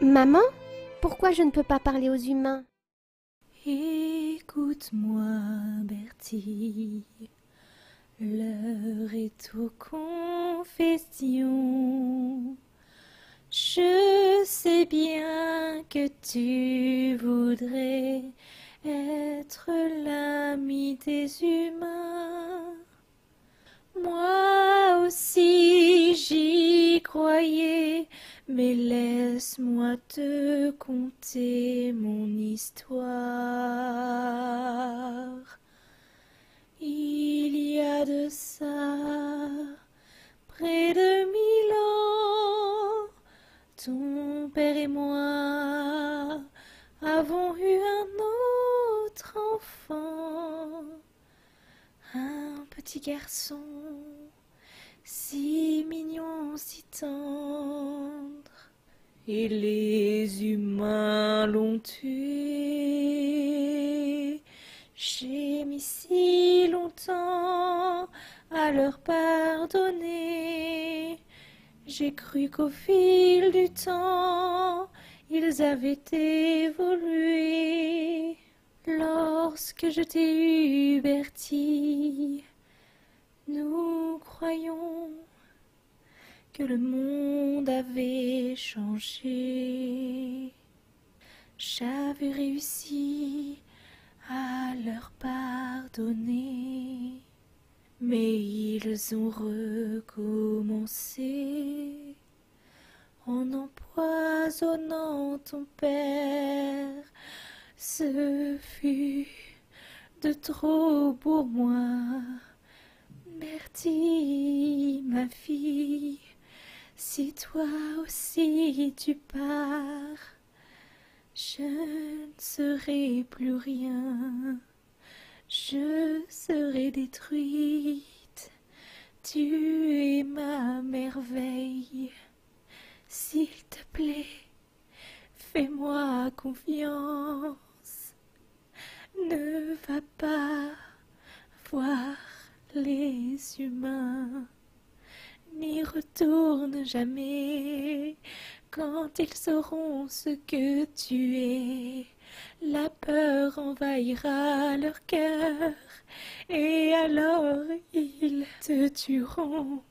Maman, pourquoi je ne peux pas parler aux humains? Écoute-moi, Bertie. L'heure est aux confessions. Je sais bien que tu voudrais être l'ami des humains. Moi aussi croyais, mais laisse-moi te conter mon histoire. Il y a de ça près de mille ans, ton père et moi avons eu un autre enfant, un petit garçon Et les humains l'ont tué. J'ai mis si longtemps à leur pardonner. J'ai cru qu'au fil du temps, ils avaient évolué. Lorsque je t'ai eu, que le monde avait changé. J'avais réussi à leur pardonner, mais ils ont recommencé en empoisonnant ton père. Ce fut de trop pour moi. Bertie, ma fille, si toi aussi tu pars, je ne serai plus rien, je serai détruite. Tu es ma merveille, s'il te plaît, fais-moi confiance. Ne jamais quand ils sauront ce que tu es. La peur envahira leur cœur et alors ils te tueront.